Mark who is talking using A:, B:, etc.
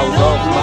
A: aos olhos.